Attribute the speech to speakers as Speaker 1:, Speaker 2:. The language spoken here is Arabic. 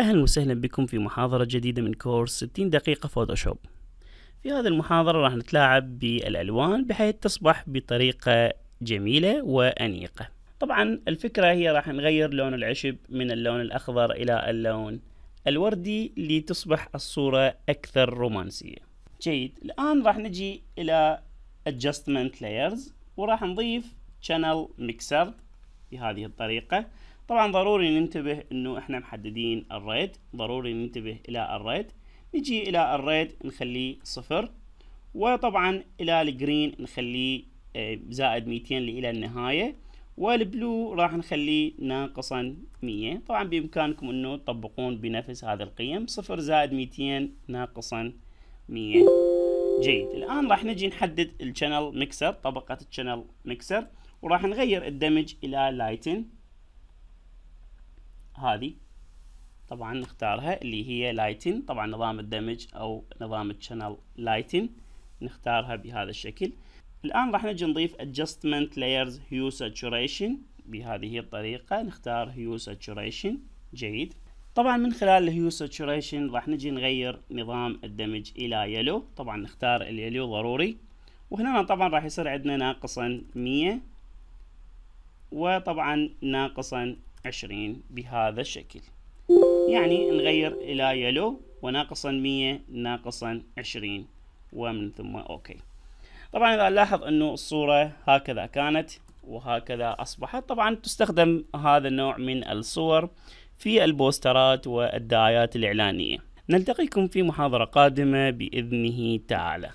Speaker 1: وسهلا بكم في محاضرة جديدة من كورس 60 دقيقة فوتوشوب. في هذه المحاضرة راح نتلاعب بالألوان بحيث تصبح بطريقة جميلة وأنيقة. طبعا الفكرة هي راح نغير لون العشب من اللون الأخضر إلى اللون الوردي لتصبح الصورة أكثر رومانسية. جيد. الآن راح نجي إلى Adjustment Layers وراح نضيف Channel Mixer بهذه الطريقة. طبعا ضروري ننتبه إنه إحنا محددين ال red ضروري ننتبه إلى ال red نجي إلى ال red نخليه صفر وطبعا إلى ال green نخليه آه، زائد 200 إلى النهاية وال blue راح نخليه ناقصا 100 طبعا بإمكانكم إنه تطبقون بنفس هذه القيم صفر زائد 200 ناقصا 100 جيد. الآن راح نجي نحدد ال channel mixer طبقة ال channel mixer وراح نغير الدمج إلى lighten هذه طبعا نختارها اللي هي lighten طبعا نظام الدمج أو نظام ال channel lighten نختارها بهذا الشكل. الآن راح نجي نضيف adjustment layers hue saturation. بهذه الطريقة نختار hue saturation. جيد. طبعا من خلال ال hue saturation راح نجي نغير نظام الدمج إلى yellow طبعا نختار ال yellow ضروري. وهنا طبعا راح يصير عندنا ناقصا مية. وطبعا ناقصا عشرين بهذا الشكل. يعني نغير إلى يلو وناقصا مية ناقصا عشرين ومن ثم أوكي. طبعا إذا نلاحظ أنه الصورة هكذا كانت وهكذا أصبحت طبعا تستخدم هذا النوع من الصور في البوسترات والدعايات الإعلانية. نلتقيكم في محاضرة قادمة بإذنه تعالى.